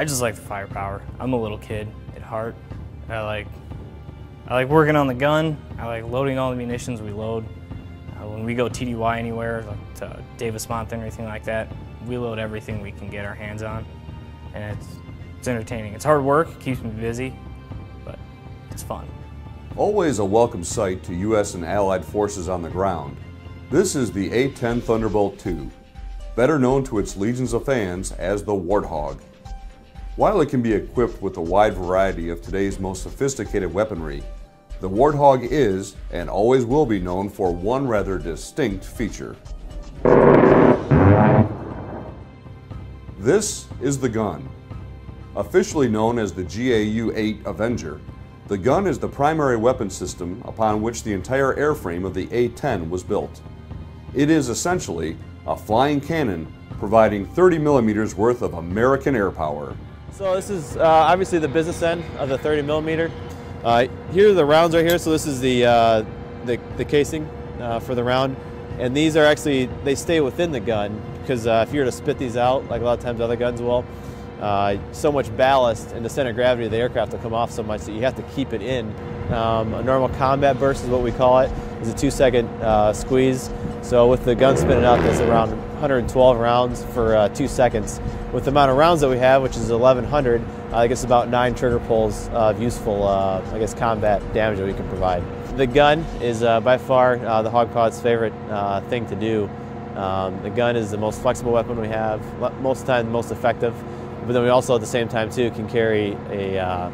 I just like the firepower. I'm a little kid at heart. I like I like working on the gun. I like loading all the munitions we load. Uh, when we go TDY anywhere, like to Davis Monthan or anything like that, we load everything we can get our hands on, and it's it's entertaining. It's hard work, keeps me busy, but it's fun. Always a welcome sight to U.S. and Allied forces on the ground. This is the A-10 Thunderbolt II, better known to its legions of fans as the Warthog. While it can be equipped with a wide variety of today's most sophisticated weaponry, the Warthog is, and always will be known for one rather distinct feature. This is the gun. Officially known as the GAU-8 Avenger, the gun is the primary weapon system upon which the entire airframe of the A-10 was built. It is essentially a flying cannon providing 30 millimeters worth of American air power. So this is uh, obviously the business end of the 30 millimeter. Uh, here are the rounds right here. So this is the, uh, the, the, casing uh, for the round. And these are actually, they stay within the gun because uh, if you were to spit these out, like a lot of times other guns will, uh, so much ballast and the center of gravity of the aircraft will come off so much that you have to keep it in. Um, a normal combat burst is what we call it, is a two second uh, squeeze. So with the gun spinning out, that's around 112 rounds for uh, two seconds. With the amount of rounds that we have, which is 1,100, I guess about nine trigger pulls of useful, uh, I guess, combat damage that we can provide. The gun is uh, by far uh, the hog pilot's favorite thing to do. Um, the gun is the most flexible weapon we have, most of the time the most effective. But then we also at the same time too can carry a uh,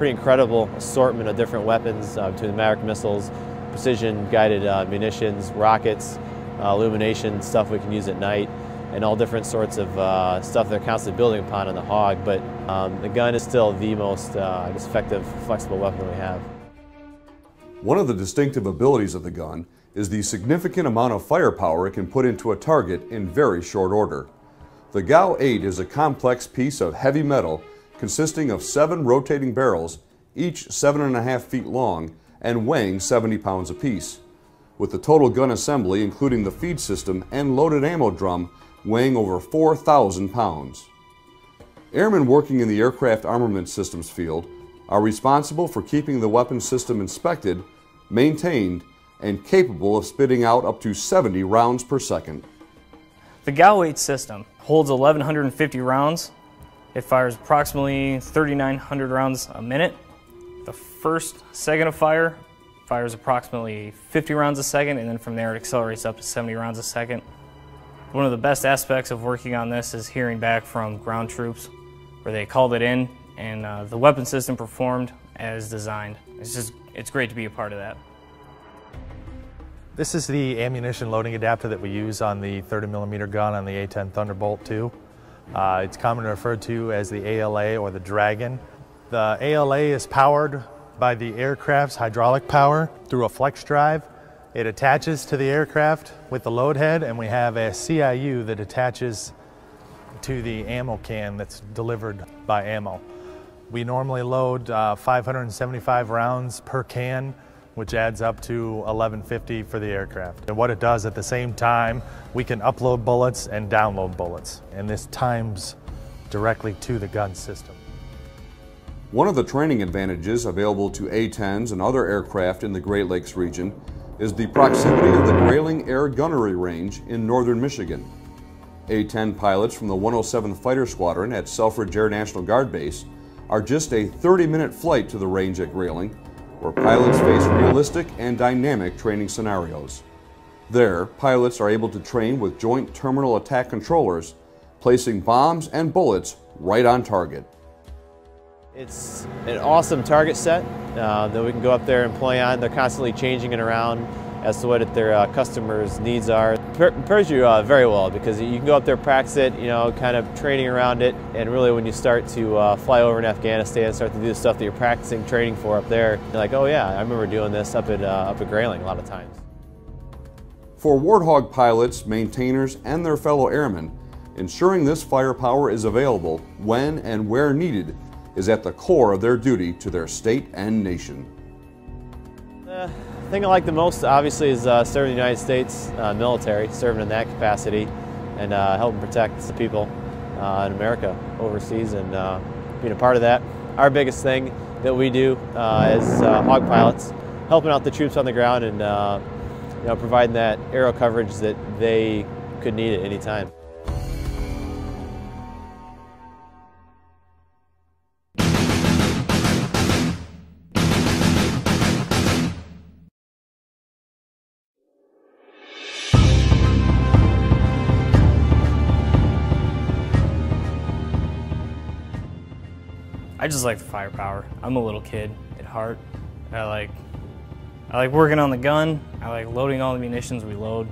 pretty incredible assortment of different weapons uh, between the Maverick missiles, precision guided uh, munitions, rockets, uh, illumination, stuff we can use at night, and all different sorts of uh, stuff they're constantly building upon in the Hog. But um, the gun is still the most uh, effective, flexible weapon we have. One of the distinctive abilities of the gun is the significant amount of firepower it can put into a target in very short order. The GAU-8 is a complex piece of heavy metal consisting of seven rotating barrels, each seven and a half feet long and weighing 70 pounds apiece, with the total gun assembly including the feed system and loaded ammo drum weighing over 4,000 pounds. Airmen working in the aircraft armament systems field are responsible for keeping the weapon system inspected, maintained, and capable of spitting out up to 70 rounds per second. The GAU-8 system holds 1,150 rounds. It fires approximately 3,900 rounds a minute. The first second of fire fires approximately 50 rounds a second, and then from there it accelerates up to 70 rounds a second. One of the best aspects of working on this is hearing back from ground troops where they called it in and uh, the weapon system performed as designed. It's just, it's great to be a part of that. This is the ammunition loading adapter that we use on the 30 millimeter gun on the A-10 Thunderbolt II. Uh, it's commonly referred to as the ALA or the Dragon. The ALA is powered by the aircraft's hydraulic power through a flex drive. It attaches to the aircraft with the load head and we have a CIU that attaches to the ammo can that's delivered by ammo. We normally load uh, 575 rounds per can which adds up to 1150 for the aircraft. And what it does at the same time, we can upload bullets and download bullets, and this times directly to the gun system. One of the training advantages available to A-10s and other aircraft in the Great Lakes region is the proximity of the Grayling Air Gunnery Range in northern Michigan. A-10 pilots from the 107th Fighter Squadron at Selfridge Air National Guard Base are just a 30-minute flight to the range at Grayling where pilots face realistic and dynamic training scenarios. There, pilots are able to train with Joint Terminal Attack Controllers, placing bombs and bullets right on target. It's an awesome target set uh, that we can go up there and play on. They're constantly changing it around as to what their uh, customers' needs are. prepares you uh, very well because you can go up there, practice it, you know, kind of training around it, and really when you start to uh, fly over in Afghanistan, start to do the stuff that you're practicing training for up there, you're like, oh yeah, I remember doing this up at, uh, up at Grayling a lot of times. For Warthog pilots, maintainers, and their fellow airmen, ensuring this firepower is available when and where needed is at the core of their duty to their state and nation. Thing I like the most, obviously, is uh, serving the United States uh, military, serving in that capacity, and uh, helping protect the people uh, in America overseas and uh, being a part of that. Our biggest thing that we do as uh, hog pilots, helping out the troops on the ground and you know, providing that aero coverage that they could need at any time. Just like the firepower. I'm a little kid at heart. I like I like working on the gun. I like loading all the munitions we load.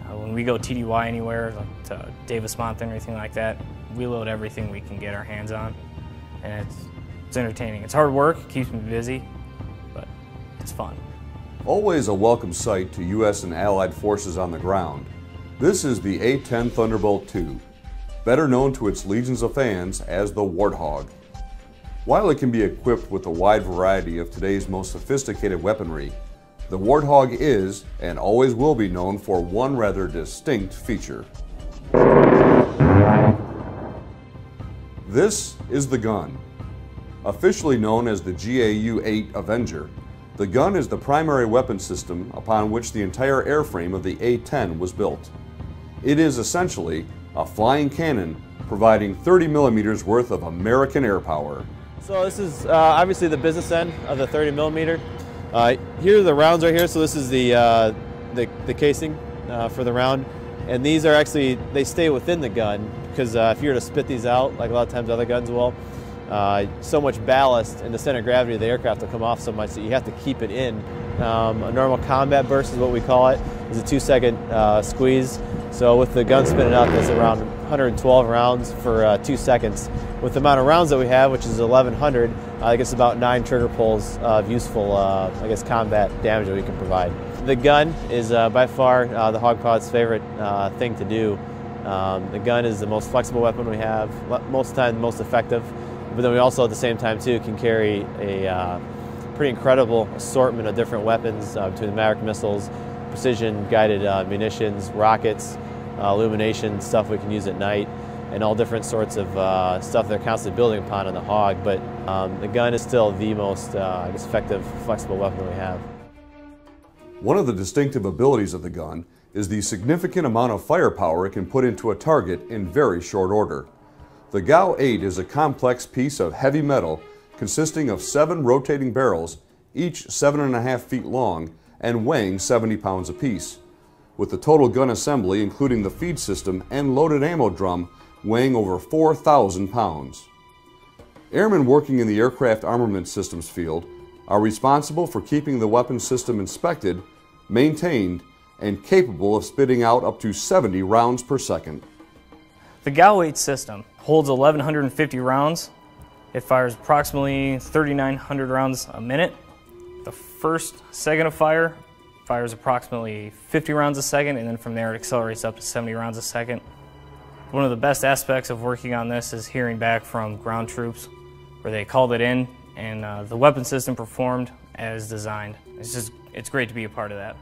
Uh, when we go TDY anywhere, like to Davis Monthan or anything like that, we load everything we can get our hands on, and it's it's entertaining. It's hard work, it keeps me busy, but it's fun. Always a welcome sight to U.S. and Allied forces on the ground. This is the A-10 Thunderbolt II, better known to its legions of fans as the Warthog. While it can be equipped with a wide variety of today's most sophisticated weaponry, the Warthog is, and always will be known for one rather distinct feature. This is the gun. Officially known as the GAU-8 Avenger, the gun is the primary weapon system upon which the entire airframe of the A-10 was built. It is essentially a flying cannon providing 30 millimeters worth of American air power. So this is uh, obviously the business end of the 30 millimeter. Uh, here are the rounds right here. So this is the uh, the, the, casing uh, for the round, and these are actually they stay within the gun because uh, if you were to spit these out, like a lot of times other guns will, uh, so much ballast and the center of gravity of the aircraft will come off so much that you have to keep it in. Um, a normal combat burst is what we call it. Is a two second squeeze. So with the gun spinning out, that's around 112 rounds for two seconds. With the amount of rounds that we have, which is 1,100, uh, I guess about nine trigger pulls of useful, uh, I guess, combat damage that we can provide. The gun is uh, by far uh, the hog pilot's favorite uh, thing to do. Um, the gun is the most flexible weapon we have, most of the time the most effective, but then we also at the same time too can carry a pretty incredible assortment of different weapons between the Maverick missiles, precision guided munitions, rockets, uh, illumination stuff we can use at night, and all different sorts of uh, stuff they're constantly building upon on the hog. But um, the gun is still the most, uh, effective, flexible weapon that we have. One of the distinctive abilities of the gun is the significant amount of firepower it can put into a target in very short order. The GAU-8 is a complex piece of heavy metal consisting of seven rotating barrels, each seven and a half feet long and weighing 70 pounds apiece with the total gun assembly, including the feed system and loaded ammo drum, weighing over 4,000 pounds. Airmen working in the aircraft armament systems field are responsible for keeping the weapon system inspected, maintained, and capable of spitting out up to 70 rounds per second. The GAU-8 system holds 1,150 rounds. It fires approximately 3,900 rounds a minute. The first second of fire fires approximately 50 rounds a second, and then from there it accelerates up to 70 rounds a second. One of the best aspects of working on this is hearing back from ground troops where they called it in and uh, the weapon system performed as designed. It's just, it's great to be a part of that.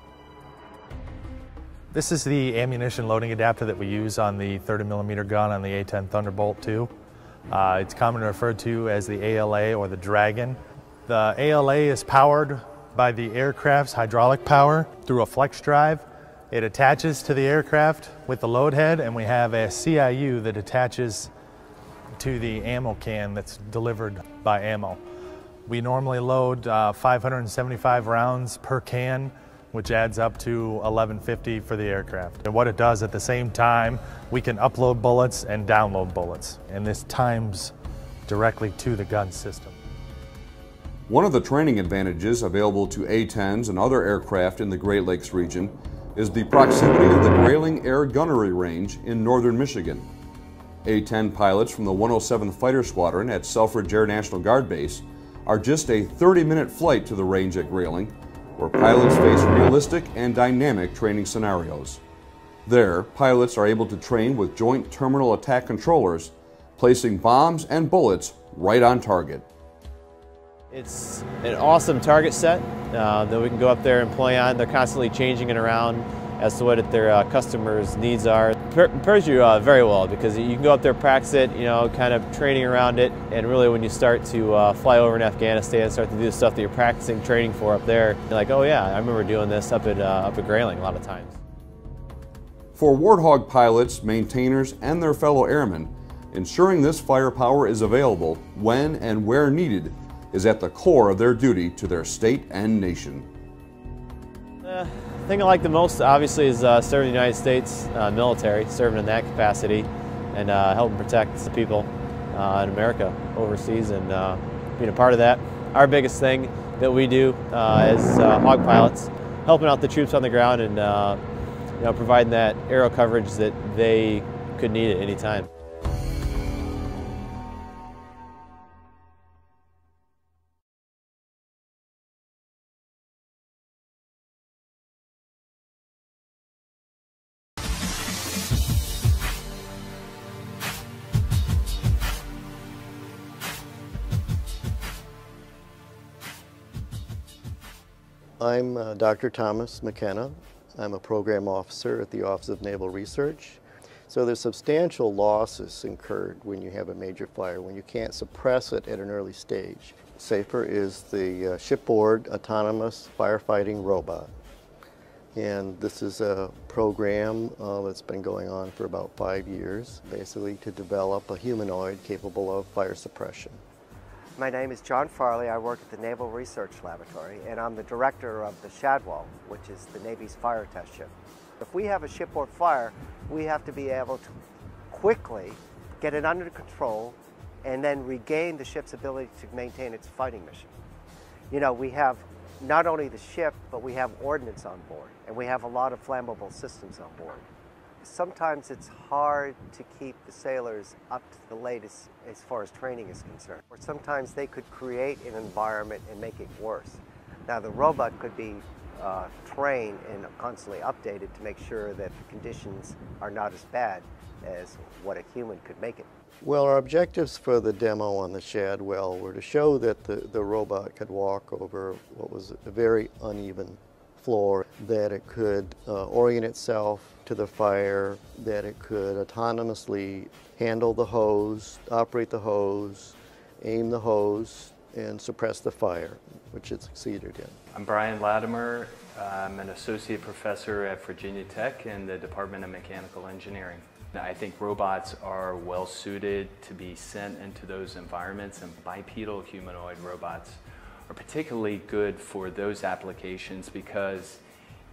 This is the ammunition loading adapter that we use on the 30 millimeter gun on the A-10 Thunderbolt II. Uh, it's commonly referred to as the ALA or the Dragon. The ALA is powered by the aircraft's hydraulic power through a flex drive. It attaches to the aircraft with the load head and we have a CIU that attaches to the ammo can that's delivered by ammo. We normally load uh, 575 rounds per can, which adds up to 1150 for the aircraft. And what it does at the same time, we can upload bullets and download bullets, and this times directly to the gun system. One of the training advantages available to A-10s and other aircraft in the Great Lakes region is the proximity of the Grayling Air Gunnery Range in northern Michigan. A-10 pilots from the 107th Fighter Squadron at Selfridge Air National Guard Base are just a 30-minute flight to the range at Grayling, where pilots face realistic and dynamic training scenarios. There, pilots are able to train with Joint Terminal Attack Controllers, placing bombs and bullets right on target. It's an awesome target set uh, that we can go up there and play on. They're constantly changing it around as to what their uh, customers' needs are. prepares you uh, very well because you can go up there, practice it, you know, kind of training around it, and really when you start to uh, fly over in Afghanistan, start to do the stuff that you're practicing training for up there, you're like, oh yeah, I remember doing this up at, uh, up at Grayling a lot of times. For Warthog pilots, maintainers, and their fellow airmen, ensuring this firepower is available when and where needed is at the core of their duty to their state and nation. The thing I like the most, obviously, is uh, serving the United States uh, military, serving in that capacity, and uh, helping protect the people uh, in America overseas, and uh, being a part of that. Our biggest thing that we do as hog pilots, helping out the troops on the ground and you know, providing that aero coverage that they could need at any time. I'm uh, Dr. Thomas McKenna. I'm a program officer at the Office of Naval Research. So there's substantial losses incurred when you have a major fire, when you can't suppress it at an early stage. SAFER is the uh, shipboard autonomous firefighting robot. And this is a program uh, that's been going on for about five years, basically to develop a humanoid capable of fire suppression. My name is John Farley. I work at the Naval Research Laboratory, and I'm the director of the Shadwell, which is the Navy's fire test ship. If we have a shipboard fire, we have to be able to quickly get it under control and then regain the ship's ability to maintain its fighting mission. You know, we have not only the ship, but we have ordnance on board, and we have a lot of flammable systems on board sometimes it's hard to keep the sailors up to the latest as far as training is concerned. Or sometimes they could create an environment and make it worse. Now the robot could be uh, trained and constantly updated to make sure that the conditions are not as bad as what a human could make it. Well, our objectives for the demo on the Shadwell were to show that the, the robot could walk over what was a very uneven floor, that it could uh, orient itself to the fire, that it could autonomously handle the hose, operate the hose, aim the hose, and suppress the fire, which it succeeded in. I'm Brian Lattimer. I'm an associate professor at Virginia Tech in the Department of Mechanical Engineering. I think robots are well suited to be sent into those environments and bipedal humanoid robots are particularly good for those applications because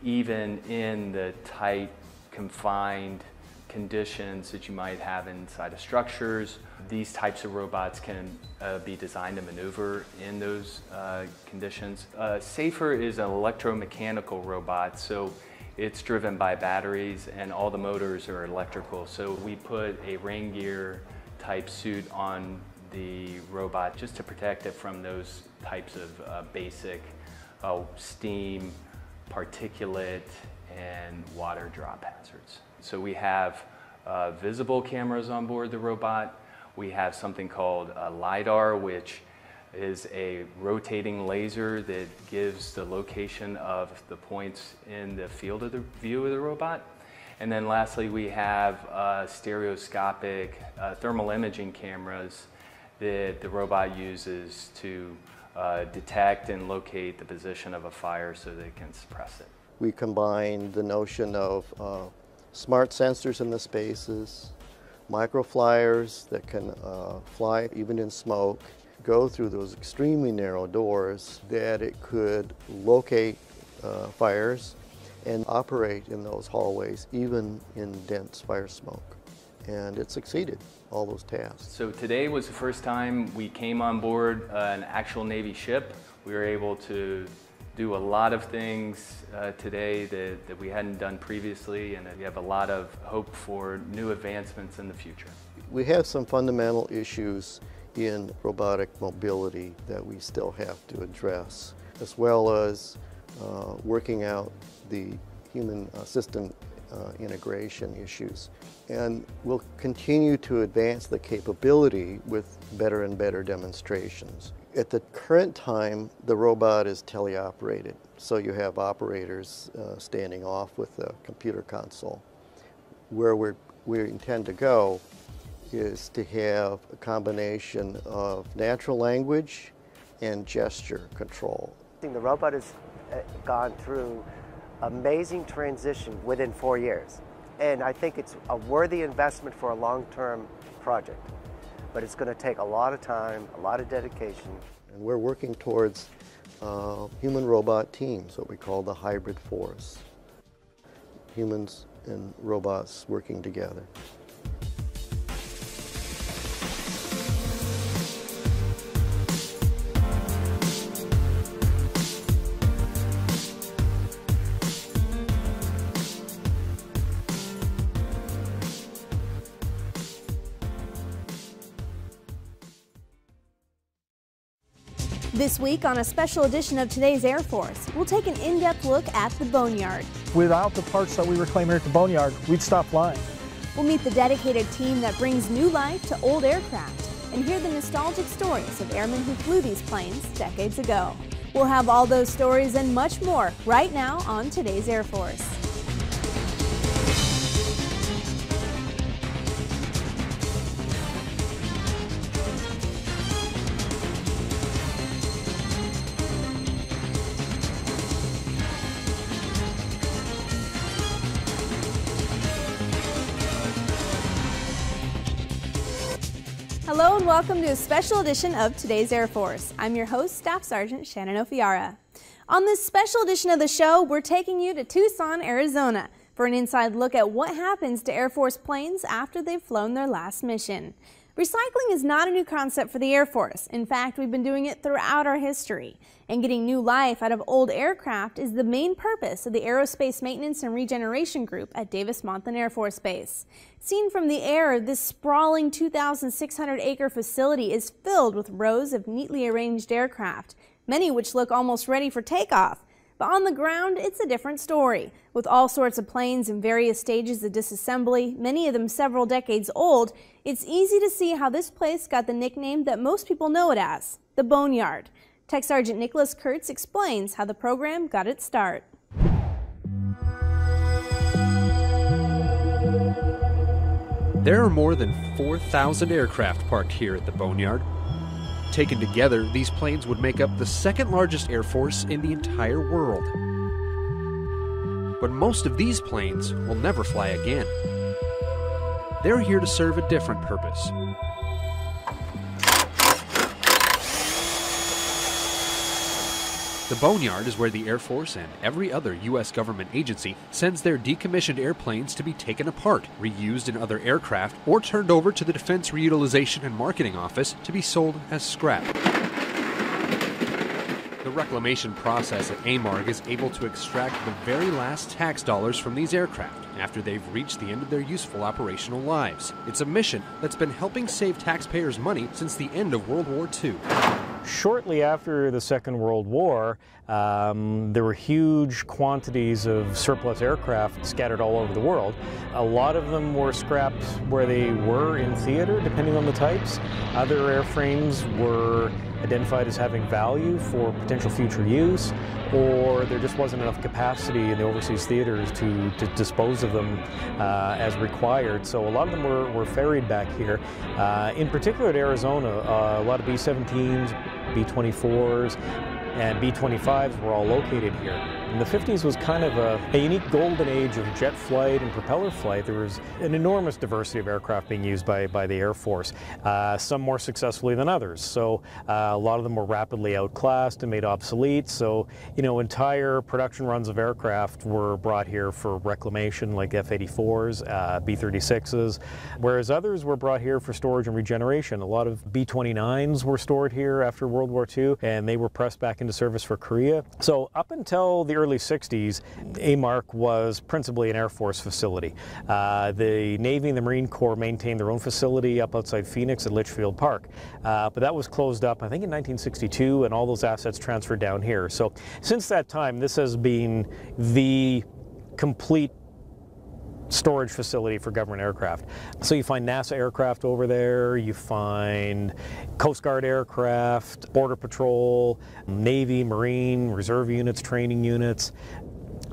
even in the tight, confined conditions that you might have inside of structures, these types of robots can uh, be designed to maneuver in those uh, conditions. Uh, SAFR is an electromechanical robot, so it's driven by batteries and all the motors are electrical. So we put a rain gear type suit on the robot just to protect it from those types of uh, basic uh, steam, particulate, and water drop hazards. So we have uh, visible cameras on board the robot. We have something called a LiDAR, which is a rotating laser that gives the location of the points in the field of the view of the robot. And then lastly, we have uh, stereoscopic uh, thermal imaging cameras that the robot uses to uh, detect and locate the position of a fire so they can suppress it. We combine the notion of uh, smart sensors in the spaces, microflyers that can uh, fly even in smoke, go through those extremely narrow doors that it could locate uh, fires and operate in those hallways even in dense fire smoke. And it succeeded all those tasks. So today was the first time we came on board uh, an actual Navy ship. We were able to do a lot of things uh, today that, that we hadn't done previously and we have a lot of hope for new advancements in the future. We have some fundamental issues in robotic mobility that we still have to address, as well as uh, working out the human uh, system uh, integration issues. And we'll continue to advance the capability with better and better demonstrations. At the current time, the robot is teleoperated, so you have operators uh, standing off with the computer console. Where we we intend to go is to have a combination of natural language and gesture control. The robot has uh, gone through amazing transition within four years. And I think it's a worthy investment for a long-term project. But it's going to take a lot of time, a lot of dedication. And we're working towards uh, human-robot teams, what we call the hybrid force. Humans and robots working together. This week on a special edition of today's Air Force, we'll take an in-depth look at the Boneyard. Without the parts that we reclaim here at the Boneyard, we'd stop flying. We'll meet the dedicated team that brings new life to old aircraft and hear the nostalgic stories of airmen who flew these planes decades ago. We'll have all those stories and much more right now on today's Air Force. Welcome to a special edition of today's Air Force. I'm your host, Staff Sergeant Shannon Ofiara. On this special edition of the show, we're taking you to Tucson, Arizona for an inside look at what happens to Air Force planes after they've flown their last mission. Recycling is not a new concept for the Air Force. In fact, we've been doing it throughout our history. And getting new life out of old aircraft is the main purpose of the Aerospace Maintenance and Regeneration Group at Davis-Monthan Air Force Base. Seen from the air, this sprawling 2,600 acre facility is filled with rows of neatly arranged aircraft, many which look almost ready for takeoff. But on the ground, it's a different story. With all sorts of planes in various stages of disassembly, many of them several decades old, it's easy to see how this place got the nickname that most people know it as, the Boneyard. Tech Sergeant Nicholas Kurtz explains how the program got its start. There are more than 4,000 aircraft parked here at the Boneyard. Taken together, these planes would make up the second largest air force in the entire world. But most of these planes will never fly again. They're here to serve a different purpose. The Boneyard is where the Air Force and every other U.S. government agency sends their decommissioned airplanes to be taken apart, reused in other aircraft, or turned over to the Defense Reutilization and Marketing Office to be sold as scrap. The reclamation process at AMARG is able to extract the very last tax dollars from these aircraft after they've reached the end of their useful operational lives. It's a mission that's been helping save taxpayers money since the end of World War II. Shortly after the Second World War, um, there were huge quantities of surplus aircraft scattered all over the world. A lot of them were scrapped where they were in theater, depending on the types. Other airframes were identified as having value for potential future use, or there just wasn't enough capacity in the overseas theaters to, to dispose of them uh, as required. So a lot of them were, were ferried back here. Uh, in particular at Arizona, uh, a lot of B-17s, B-24s, and B-25s were all located here. And the 50s was kind of a, a, unique golden age of jet flight and propeller flight. There was an enormous diversity of aircraft being used by, by the Air Force, uh, some more successfully than others. So uh, a lot of them were rapidly outclassed and made obsolete. So, you know, entire production runs of aircraft were brought here for reclamation, like F-84s, uh, B-36s, whereas others were brought here for storage and regeneration. A lot of B-29s were stored here after World War II, and they were pressed back into service for Korea. So up until the early 60s, AMARC was principally an Air Force facility. Uh, the Navy and the Marine Corps maintained their own facility up outside Phoenix at Litchfield Park. Uh, but that was closed up, I think, in 1962, and all those assets transferred down here. So since that time, this has been the complete storage facility for government aircraft. So you find NASA aircraft over there, you find Coast Guard aircraft, Border Patrol, Navy, Marine, Reserve units, training units.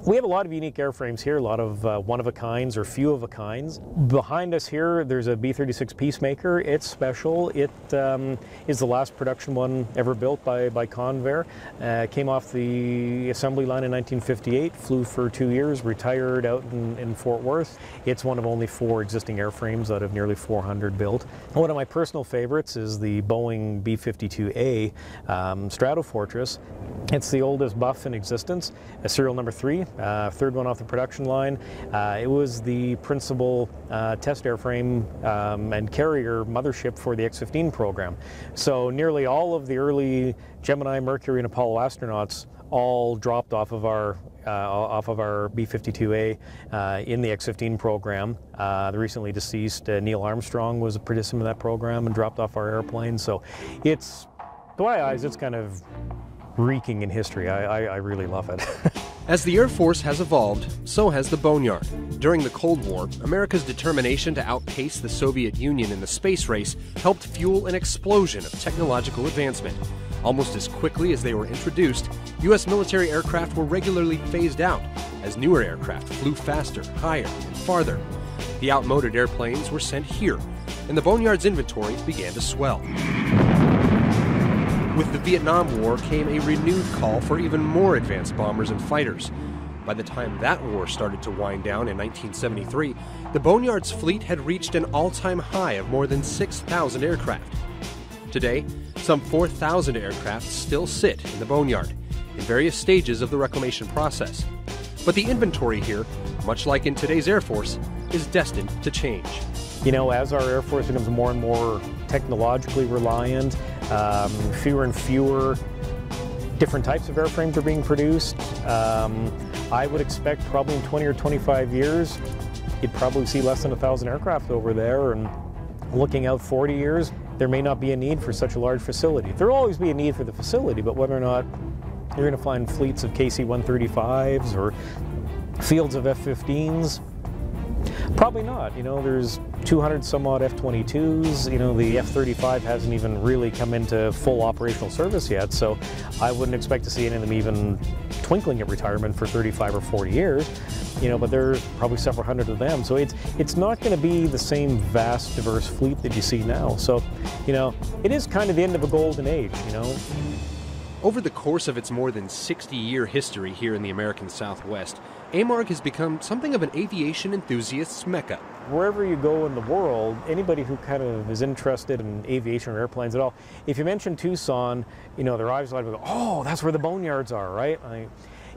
We have a lot of unique airframes here, a lot of uh, one-of-a-kinds or few-of-a-kinds. Behind us here, there's a B-36 Peacemaker. It's special. It um, is the last production one ever built by, by Convair. Uh, came off the assembly line in 1958, flew for two years, retired out in, in Fort Worth. It's one of only four existing airframes out of nearly 400 built. One of my personal favorites is the Boeing B-52A um, Stratofortress. It's the oldest buff in existence, a serial number three, uh, third one off the production line. Uh, it was the principal uh, test airframe um, and carrier mothership for the X-15 program. So nearly all of the early Gemini, Mercury, and Apollo astronauts all dropped off of our uh, off of our B-52A uh, in the X-15 program. Uh, the recently deceased Neil Armstrong was a participant of that program and dropped off our airplane. So it's, to my eyes, it's kind of reeking in history. I, I, I really love it. As the Air Force has evolved, so has the Boneyard. During the Cold War, America's determination to outpace the Soviet Union in the space race helped fuel an explosion of technological advancement. Almost as quickly as they were introduced, U.S. military aircraft were regularly phased out as newer aircraft flew faster, higher, and farther. The outmoded airplanes were sent here, and the Boneyard's inventory began to swell. With the Vietnam War came a renewed call for even more advanced bombers and fighters. By the time that war started to wind down in 1973, the Boneyard's fleet had reached an all time high of more than 6,000 aircraft. Today, some 4,000 aircraft still sit in the Boneyard, in various stages of the reclamation process. But the inventory here, much like in today's Air Force, is destined to change. You know, as our Air Force becomes more and more technologically reliant, um, fewer and fewer different types of airframes are being produced. Um, I would expect probably in 20 or 25 years, you'd probably see less than a thousand aircraft over there. And looking out 40 years, there may not be a need for such a large facility. There'll always be a need for the facility, but whether or not you're going to find fleets of KC-135s or fields of F-15s, Probably not. You know, there's 200 some odd F-22s. You know, the F-35 hasn't even really come into full operational service yet, so I wouldn't expect to see any of them even twinkling at retirement for 35 or 40 years. You know, but there's probably several hundred of them, so it's it's not going to be the same vast, diverse fleet that you see now. So, you know, it is kind of the end of a golden age. You know. Over the course of its more than 60 year history here in the American Southwest, AMARG has become something of an aviation enthusiast's mecca. Wherever you go in the world, anybody who kind of is interested in aviation or airplanes at all, if you mention Tucson, you know, their eyes light up go, oh, that's where the boneyards are, right? I,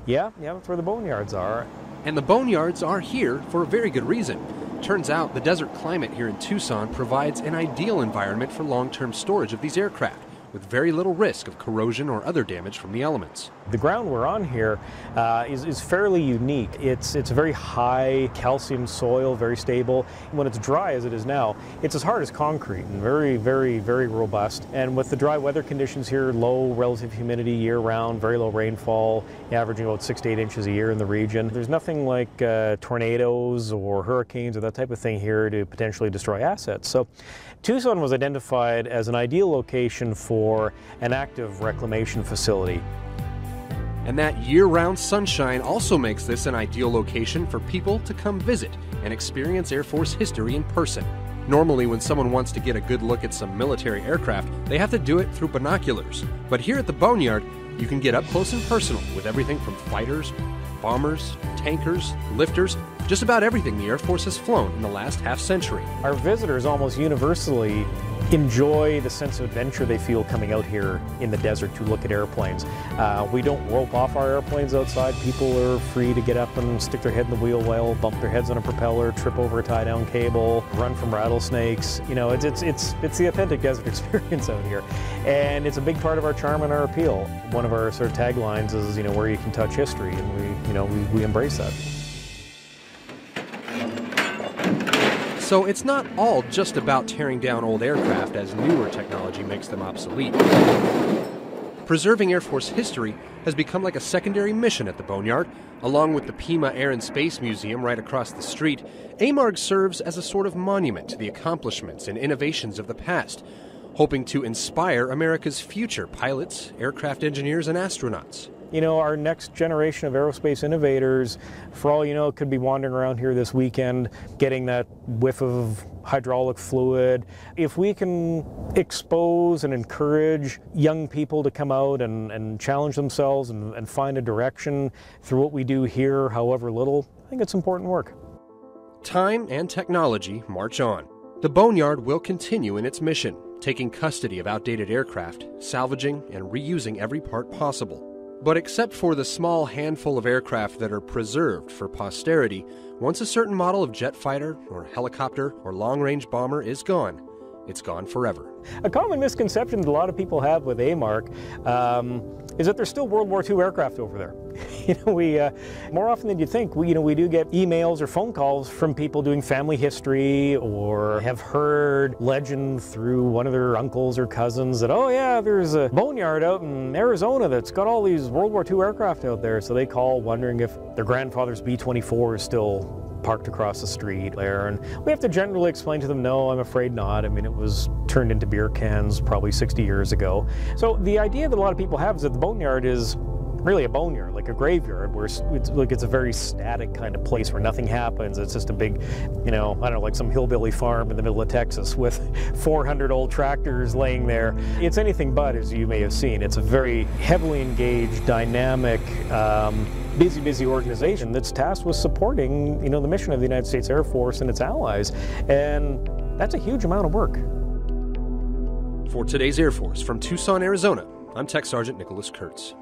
yeah, yeah, that's where the boneyards are. And the boneyards are here for a very good reason. Turns out the desert climate here in Tucson provides an ideal environment for long term storage of these aircraft with very little risk of corrosion or other damage from the elements. The ground we're on here uh, is is, fairly unique. It's, it's a very high calcium soil, very stable. When it's dry as it is now, it's as hard as concrete and very, very, very robust. And with the dry weather conditions here, low relative humidity year round, very low rainfall, averaging about six to eight inches a year in the region, there's nothing like uh, tornadoes or hurricanes or that type of thing here to potentially destroy assets. So Tucson was identified as an ideal location for an active reclamation facility. And that year-round sunshine also makes this an ideal location for people to come visit and experience Air Force history in person. Normally, when someone wants to get a good look at some military aircraft, they have to do it through binoculars. But here at the Boneyard, you can get up close and personal with everything from fighters, bombers, tankers, lifters, just about everything the Air Force has flown in the last half century. Our visitors almost universally enjoy the sense of adventure they feel coming out here in the desert to look at airplanes. Uh, we don't rope off our airplanes outside. People are free to get up and stick their head in the wheel well, bump their heads on a propeller, trip over a tie-down cable, run from rattlesnakes. You know, it's, it's, it's, it's the authentic desert experience out here. And it's a big part of our charm and our appeal. One of our sort of taglines is, you know, where you can touch history, and we, you know, we, we embrace that. So it's not all just about tearing down old aircraft as newer technology makes them obsolete. Preserving Air Force history has become like a secondary mission at the Boneyard. Along with the Pima Air and Space Museum right across the street, AMARG serves as a sort of monument to the accomplishments and innovations of the past, hoping to inspire America's future pilots, aircraft engineers, and astronauts. You know, our next generation of aerospace innovators, for all you know, could be wandering around here this weekend getting that whiff of hydraulic fluid. If we can expose and encourage young people to come out and, and challenge themselves and, and find a direction through what we do here, however little, I think it's important work. Time and technology march on. The Boneyard will continue in its mission, taking custody of outdated aircraft, salvaging and reusing every part possible. But except for the small handful of aircraft that are preserved for posterity, once a certain model of jet fighter or helicopter or long range bomber is gone, it's gone forever. A common misconception that a lot of people have with AMARC um, is that there's still World War II aircraft over there. you know, we uh, more often than you think, we you know we do get emails or phone calls from people doing family history or have heard legend through one of their uncles or cousins that oh yeah, there's a boneyard out in Arizona that's got all these World War II aircraft out there. So they call wondering if their grandfather's B-24 is still parked across the street there. And we have to generally explain to them, no, I'm afraid not. I mean, it was turned into beer cans probably 60 years ago. So the idea that a lot of people have is that the boneyard is really a boneyard, like a graveyard, where it's like it's a very static kind of place where nothing happens. It's just a big, you know, I don't know, like some hillbilly farm in the middle of Texas with 400 old tractors laying there. It's anything but, as you may have seen. It's a very heavily engaged, dynamic, um, busy, busy organization that's tasked with supporting, you know, the mission of the United States Air Force and its allies, and that's a huge amount of work. For today's Air Force from Tucson, Arizona, I'm Tech Sergeant Nicholas Kurtz.